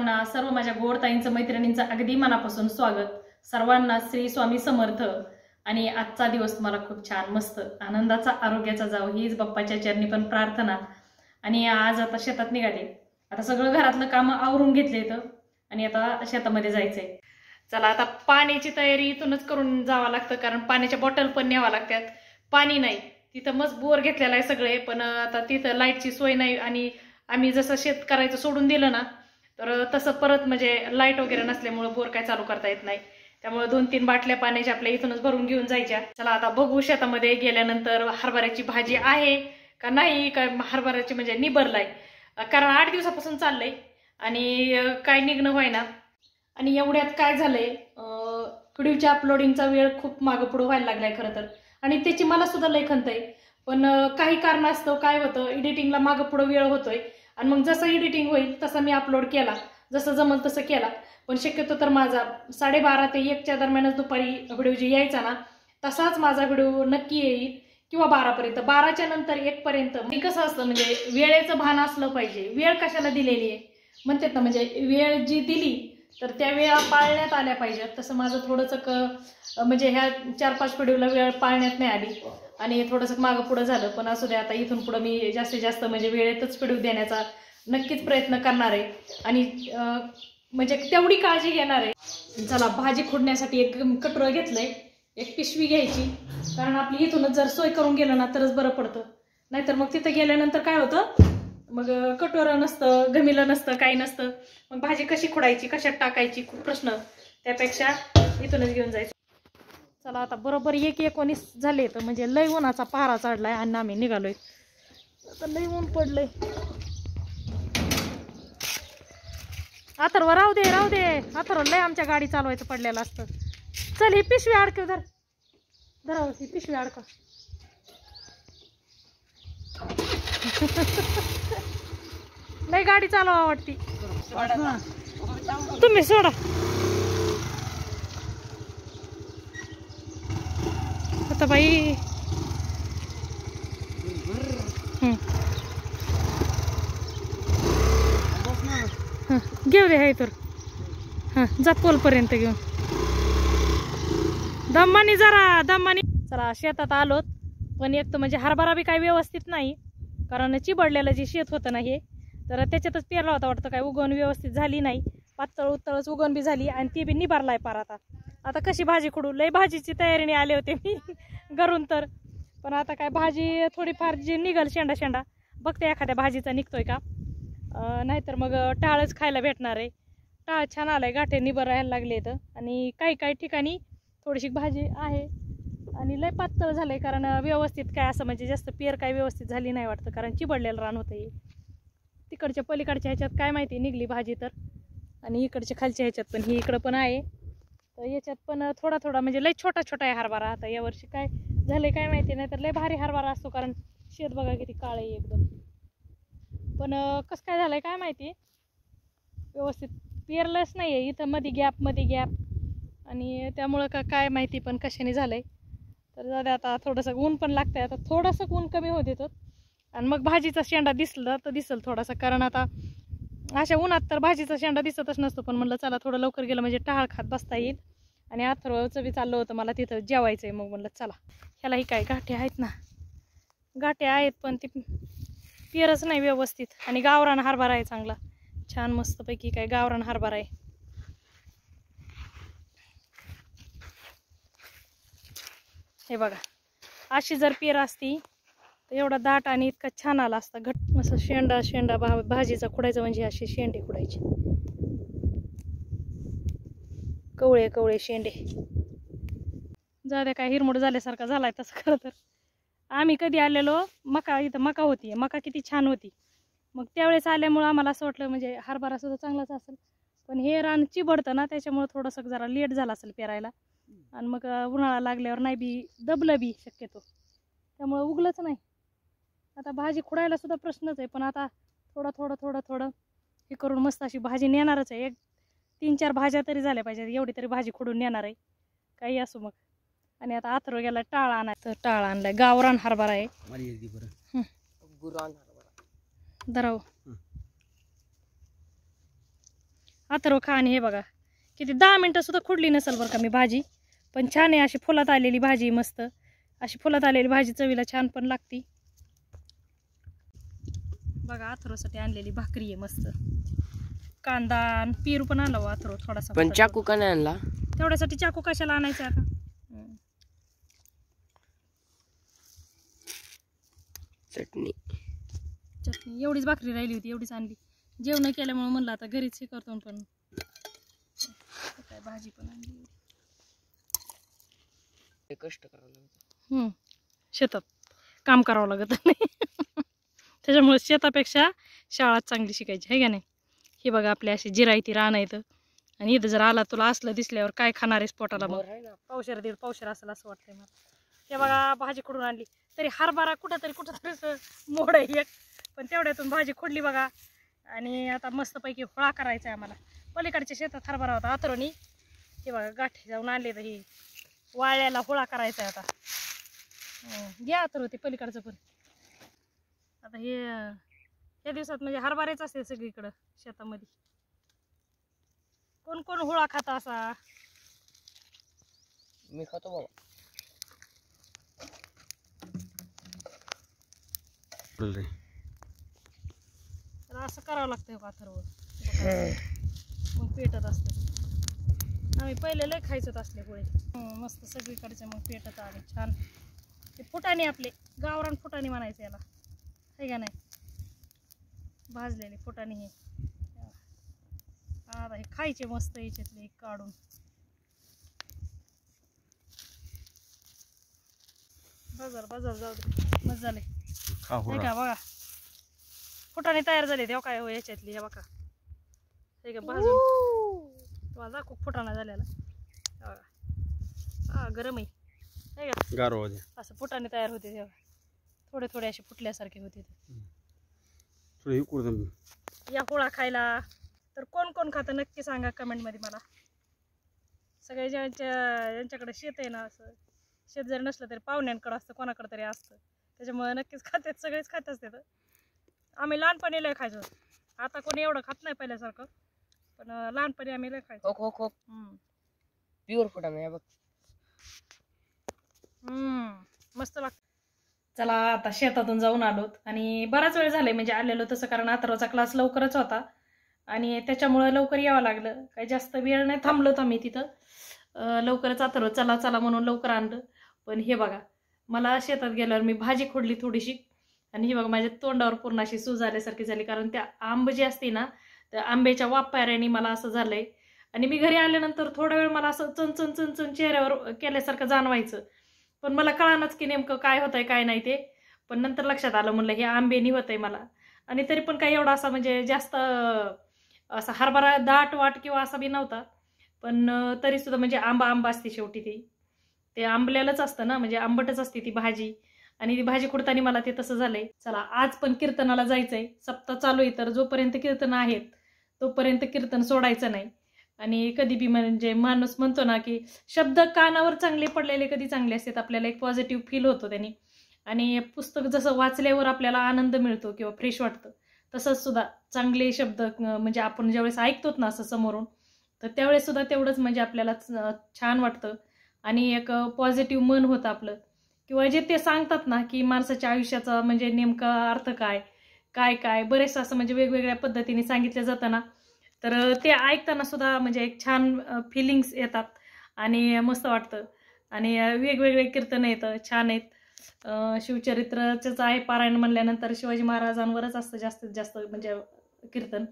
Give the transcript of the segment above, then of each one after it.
सर्वांना सर्व माझ्या गोडताईंचं मैत्रिणींचं अगदी मनापासून स्वागत. सर्वांना श्री स्वामी समर्थ. आणि आजचा दिवस तुम्हाला खूप छान मस्त आनंदाचा आरोग्याचा जाव हीच बाप्पाच्या चरणी पण प्रार्थना. आणि आज आता शेतात निघाले. आता सगळं घरातलं कामं आवरून घेतले तर आणि आता शेतामध्ये जायचंय. चला आता पाण्याची तयारी इथूनच करून जावं लागतं कारण पाण्याच्या बॉटल पण न्यावं लागतात. पाणी नाही. तिथं मस्त बोर घेतलेला आहे सगळे पण आता तिथं लाईटची सोय नाही. आणि आम्ही जसं शेत करायचं सोडून दिलं ना तर तसं परत म्हणजे लाइट वगैरे नसल्यामुळं बोर काय चालू करता येत नाही. त्यामुळे दोन तीन बाटल्या पाण्याच्या आपल्या इथूनच भरून घेऊन जायच्या. चला आता बघू शेतामध्ये गेल्यानंतर हरभऱ्याची भाजी आहे का नाही का हरभऱ्याची म्हणजे निबरलाय. कारण आठ दिवसापासून चाललंय आणि काय निघणं व्हायना आणि एवढ्यात काय झालंय व्हिडिओच्या अपलोडिंगचा वेळ खूप मागं पुढं व्हायला लागलाय खरं तर. आणि त्याची मला सुद्धा लय खंत आहे. पण काही कारणास्तव काय होतं एडिटिंगला मागं पुढं वेळ होतोय. आणि मग जसं एडिटिंग होईल तसं मी अपलोड केला. जसं जमल तसं केला. पण शक्यतो तर माझा साडेबारा ते एकच्या दरम्यानच दुपारी व्हिडिओ जे यायचा ना तसाच माझा व्हिडिओ नक्की येईल किंवा बारापर्यंत. बाराच्या नंतर एकपर्यंत. मी कसं असतं म्हणजे वेळेचं भान असलं पाहिजे. वेळ कशाला दिलेली आहे? म्हणतात ना म्हणजे वेळ जी दिली तर त्या वेळा पाळण्यात आल्या पाहिजेत. तसं माझं थोडंसं क म्हणजे ह्या चार पाच पिढीला वेळ पाळण्यात नाही आली. आणि थोडंसं मागं पुढं झालं. पण असू दे आता इथून पुढं मी जास्तीत जास्त म्हणजे वेळेतच पिढू देण्याचा नक्कीच प्रयत्न करणार आहे. आणि म्हणजे तेवढी काळजी घेणार आहे. चला भाजी खोडण्यासाठी एक कटोरं घेतलंय. एक पिशवी घ्यायची. कारण आपली इथूनच जर सोय करून गेलं ना तरच बरं पडतं. नाहीतर मग तिथं गेल्यानंतर काय होतं? मग कटोरं नसतं गमिलं नसतं काही नसतं. मग भाजी कशी खोडायची कशात टाकायची खूप प्रश्न. त्यापेक्षा इथूनच घेऊन जायचं. चला आता बरोबर एक एकोणीस झाले तर म्हणजे लय उन्हाचा पहारा चढलाय आणि आम्ही निघालोय. आता लय ऊन पडलंय. अथर्व राहू दे राहू दे. अथर्व लय आमच्या गाडी चालवायचं पडलेलं असतं. चल ही पिशवी अडकव धर धरा ही पिशवी अडकव. नाही गाडी चालवा वाटती. तुम्ही सोडा. आता बाई. घेऊ दे हाय तर. हां जा पोलपर्यंत घेऊन. दम्मानी जरा दम्मानी. चला शेतात आलोत. पण एक तर म्हणजे हरभरा बी काही व्यवस्थित नाही. कारण चिबडलेलं जे शेत होतं ना हे तर त्याच्यातच पेरला होता वाटतं काय उगवण व्यवस्थित झाली नाही. पातळ उत्तळच उगवण बी झाली आणि ती बी निभारलाय पार आता. आता कशी भाजी खुडू लय भाजीची तयारीने आले होते मी घरून तर. पण आता काय भाजी थोडीफार जी निघल शेंडा शेंडा बघते एखाद्या भाजीचा निघतोय का. नाहीतर मग टाळच खायला भेटणार आहे. टाळ छान आलाय गाठे निबर राहायला लागले इथं आणि काही काही ठिकाणी थोडीशी भाजी आहे. आणि लय पातळ आहे कारण व्यवस्थित काय असं म्हणजे जास्त पेर काय व्यवस्थित झाली नाही वाटतं कारण चिबडलेलं रान होतं हे तिकडच्या पलीकडच्या ह्याच्यात काय माहिती निघली भाजी तर. आणि इकडच्या खालच्या ह्याच्यात पण ही इकडं पण आहे. तर याच्यात पण थोडा थोडा म्हणजे लय छोटा छोटा आहे हरभरा. आता यावर्षी काय झालंय काय माहिती नाही तर लय भारी हरभरा असतो कारण शेत बघा किती काळ आहे एकदम. पण कसं काय झालंय काय माहिती? व्यवस्थित पेरलंच नाही आहे इथं मध्ये गॅपमध्ये गॅप. आणि त्यामुळं का काय माहिती पण कशाने झालंय. तर जाऊ आता थोडंसं ऊन पण लागतंय. आता थोडंसं ऊन कमी होत येतं आणि मग भाजीचा शेंडा दिसला तर दिसल थोडासा. कारण आता अशा उन्हात तर भाजीचा शेंडा दिसतच नसतो. पण म्हणलं चला थोडं लवकर गेलं म्हणजे टाळ खात बसता येईल. आणि अथर्वचं बी चाललं होतं मला तिथं जेवायचं आहे मग म्हणलं चला ह्यालाही काय गाठे आहेत ना. गाठे आहेत पण ती पेरच नाही व्यवस्थित. आणि गावरान हरभरा आहे चांगला. छान मस्तपैकी काय गावरान हरभरा आहे. हे बघा. अशी जर पेर असती तर एवढा दाट आणि इतका छान आला असता. घट असं शेंडा शेंडा भा भाजीचा खुडायचा म्हणजे अशी शेंडे खुडायचे. कवळे कवळे शेंडे. जाऊ द्या काय हिरमोड झाल्यासारखा झालाय तसं खरं तर. आम्ही कधी आलेलो मका इथं मका होती. मका किती छान होती. मग त्यावेळेस आल्यामुळं आम्हाला असं वाटलं म्हणजे हरभरा सुद्धा चांगलाच असेल. पण हे रान चिबडतं ना त्याच्यामुळं थोडंसं जरा लेट झालं असेल पेरायला. आणि मग उन्हाळा लागल्यावर नाही बी दबलं बी शक्यतो. त्यामुळं उगलंच नाही. आता भाजी खुडायला सुद्धा प्रश्नच आहे पण आता थोडं थोडं थोडं थोडं हे करून मस्त अशी भाजी नेणारच आहे. एक तीन चार भाज्या तरी झाल्या पाहिजेत एवढी तरी भाजी खुडून नेणार आहे. काही असो मग. आणि आता आथरो गेला टाळ आणायचं टाळ आणलाय. गावरान हरभरा आहे. मला येते बरं. गुरान हरभरा. धराव हं. अथर्व खा आणि हे बघा. किती दहा मिनटं सुद्धा खुडली नसेल बरं का मी भाजी. पण छान आहे अशी फुलात आलेली भाजी मस्त. अशी फुलात आलेली भाजी चवीला छान पण लागती. बघा अथर्वसाठी आणलेली भाकरी आहे मस्त. कांदा आणि पेरू पण आणला बा अथर्व थोडासा. पण चाकू का नाही आणला? तेवढ्यासाठी चाकू कशाला आणायचा आता. चटणी. चटणी. एवढीच भाकरी राहिली होती एवढीच आणली. जेवण केल्यामुळे म्हणलं आता घरीच हे करतो पण. भाजी पण आणली कष्ट करावं लागतं. शेतात काम करावं लागत नाही. त्याच्यामुळे शेतापेक्षा शाळा चांगली शिकायची आहे का नाही? हे बघा आपल्या अशी जिरायती रान येतं आणि इथं जर आला तुला असलं दिसल्यावर काय खाणार आहेस पोटाला मग? बरं आहे ना. पावशेर दीड पावशेर असेल असं वाटतंय मला. ते बघा भाजी कुठून आणली? तरी हरभरा कुठं तरी कुठं तरी मोड आहे एक. पण तेवढ्यातून भाजी खुडली बघा. आणि आता मस्तपैकी होळा करायचा आहे आम्हाला. पलीकडच्या शेतात हरभरा होता अथरोनी हे बघा गाठी जाऊन आणले तर ही. वाळ्याला होळा करायचा आहे आता. हं, घ्या तर होते पलीकडचं पण. आता हे या दिवसात म्हणजे हरभरेच असते सगळीकडं शेतामध्ये. कोण कोण होळा खाता असा? मी खातो बाबा. तर असं करावं लागतं का अथर्व मग पेटत असतं. आम्ही पहिले लय खायचोत असले गोळे हं, मस्त सगळीकडचे मग पेटत आले छान. ते फुटाणे आपले गावरान फुटाणे म्हणायचे याला. आहे का नाही? भाजलेले फुटाणे हे. आता हे खायचे मस्त याच्यातले काढून. बाजार बाजार जाऊ दे. मस्त झाले. नाही का बघा. फुटाणे तयार झाले तेव्हा काय हो याच्यातली हे बघा. हे का भाजून. तुम्हाला दाखव फुटाणा झालेला. हे. गरम आहे. का? असं फुटाणे तयार होते तेव्हा. थोडे थोडे असे फुटल्यासारखे होते थोडं या पोळा खायला. तर कोण कोण खातं नक्की सांगा कमेंटमध्ये मला. सगळे ज्यांच्या ज्यांच्याकडे शेत आहे ना असं शेत जर नसलं तरी पाहुण्यांकडं असतं कोणाकडं तरी असतं. त्याच्यामुळे नक्कीच खातात सगळेच खात असतात. आम्ही लहानपणी लय खायचो. आता कोणी एवढं खात नाही पहिल्यासारखं. पण लहानपणी आम्ही लय खायचो. हो हो हो हम्म. प्युअर फुटाणा आहे बघ. हम्म, मस्त लागत चला आता शेतातून जाऊन आलोत. आणि बराच वेळ झालाय म्हणजे आलेलो तसं कारण अथर्वचा क्लास लवकरच होता. आणि त्याच्यामुळं लवकर यावं लागलं. काही जास्त वेळ नाही थांबलोत आम्ही तिथं. अं, लवकरच अथर्व चला चला म्हणून लवकर आणलं. पण हे बघा मला शेतात गेल्यावर मी भाजी खोडली थोडीशी. आणि ही बघा माझ्या तोंडावर पूर्ण अशी सूज आल्यासारखी झाली कारण त्या आंब जी असते ना त्या आंब्याच्या वापाऱ्याने मला असं झालंय. आणि मी घरी आल्यानंतर थोडा वेळ मला असं चणचण चणचण चेहऱ्यावर केल्यासारखं जाणवायचं. पण मला कळानच की नेमकं काय होतंय काय नाही ते. पण नंतर लक्षात आलं म्हणलं हे आंबेनी होतंय मला. आणि तरी पण काही एवढा असा म्हणजे जास्त असा हरभरा दाट वाट किंवा असा बी नव्हता. पण तरीसुद्धा म्हणजे आंबा आंबा असते शेवटी ती. ते आंबल्यालाच असतं ना म्हणजे आंबटच असते ती भाजी. आणि ती भाजी खुडताना मला ते तसं झालंय. चला आज पण कीर्तनाला जायचंय. सप्ताह चालू आहे तर जोपर्यंत कीर्तन आहेत तोपर्यंत कीर्तन सोडायचं नाही. आणि कधी बी म्हणजे माणूस म्हणतो ना की शब्द कानावर चांगले पडलेले कधी चांगले असतात आपल्याला एक पॉझिटिव्ह फील होतो त्यांनी. आणि पुस्तक जसं वाचल्यावर आपल्याला आनंद मिळतो किंवा फ्रेश वाटतं तसंच सुद्धा चांगले शब्द म्हणजे आपण ज्यावेळेस ऐकतोत ना असं समोरून तर त्यावेळेस सुद्धा तेवढंच म्हणजे आपल्याला छान वाटतं. आणि एक पॉझिटिव्ह मन होतं आपलं. किंवा जे ते सांगतात ना की माणसाच्या आयुष्याचा म्हणजे नेमका अर्थ काय काय काय? बरेचसं असं म्हणजे वेगवेगळ्या पद्धतीने सांगितलं जातं ना. तर ते ऐकताना सुद्धा म्हणजे एक छान फिलिंग्स येतात आणि मस्त वाटतं. आणि वेगवेगळे कीर्तन येतं छान आहेत. शिवचरित्रचंच आहे पारायण म्हणल्यानंतर शिवाजी महाराजांवरच असतं जास्तीत जास्त म्हणजे कीर्तन.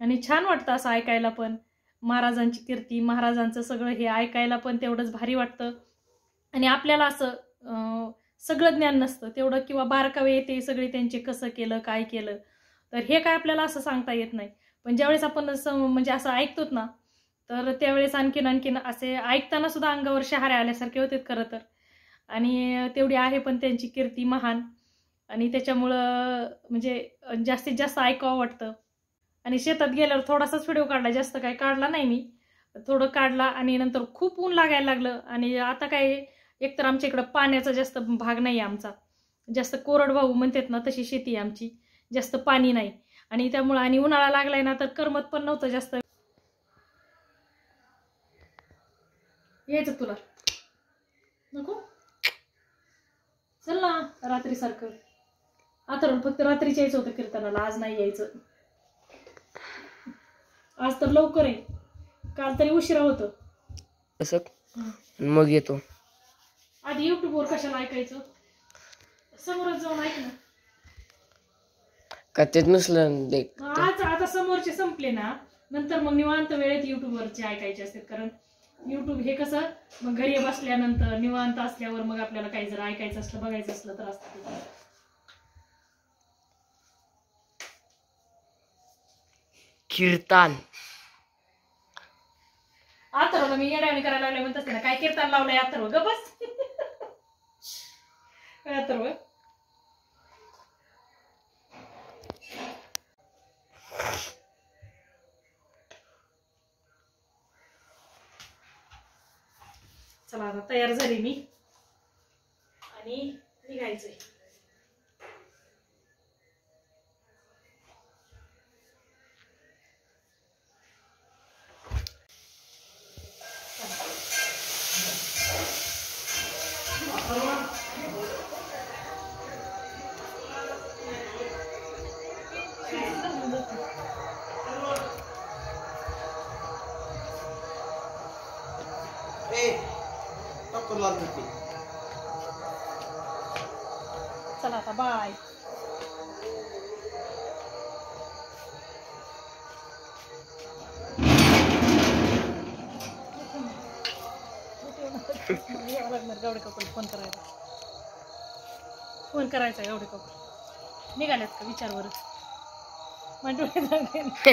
आणि छान वाटतं असं ऐकायला पण. महाराजांची कीर्ती महाराजांचं सगळं हे ऐकायला पण तेवढंच भारी वाटतं. आणि आपल्याला असं सगळं ज्ञान नसतं. तेवढं किंवा बारकावे येते सगळे त्यांचे कसं केलं काय केलं. तर हे काय आपल्याला असं सांगता येत नाही. पण ज्यावेळेस आपण असं म्हणजे असं ऐकतोत ना तर त्यावेळेस आणखीन आणखीन असे ऐकताना सुद्धा अंगावर शहारे आल्यासारखे होते खरं तर. आणि तेवढी आहे पण त्यांची कीर्ती महान. आणि त्याच्यामुळं म्हणजे जास्तीत जास्त ऐकावं वाटतं. आणि शेतात गेल्यावर थोडासाच व्हिडिओ काढला जास्त काय काढला नाही मी. थोडं काढला आणि नंतर खूप ऊन लागायला लागलं. आणि आता काय एकतर आमच्या इकडं पाण्याचा जास्त भाग नाही आमचा. जास्त कोरडवाहू म्हणतात ना तशी शेती आहे आमची. जास्त पाणी नाही. आणि त्यामुळं आणि उन्हाळा लागलाय ना तर करमत पण नव्हतं जास्त. यायचं तुला. नको. चल ना रात्रीसारखं. आता फक्त रात्रीच यायचं होतं कीर्तनाला. आज नाही यायचं. आज तर लवकर आहे. काल तरी उशिरा होतो. मग येतो. आधी युट्यूबवर कशाला ऐकायचं? समोरच जाऊन ऐक ना. का तेच नसलं आज आता समोरचे संपले ना नंतर मग निवांत वेळेत युट्यूबवरचे ऐकायचे असतात. कारण युट्यूब हे कसं मग घरी बसल्यानंतर निवांत असल्यावर मग आपल्याला काही जर ऐकायचं असलं बघायचं असलं तर असतं. कीर्तन. अथर्वला मी येड्यावानी करायला लागले म्हणत असते ना काय कीर्तन लावलंय अथर्व ग बस. अथर्व चला आता तयार झाली मी. आणि निघायचंय. एवढे कपडे फोन करायचा फोन करायचा एवढे कपडे. निघाल्यात का विचार बरं माझ्या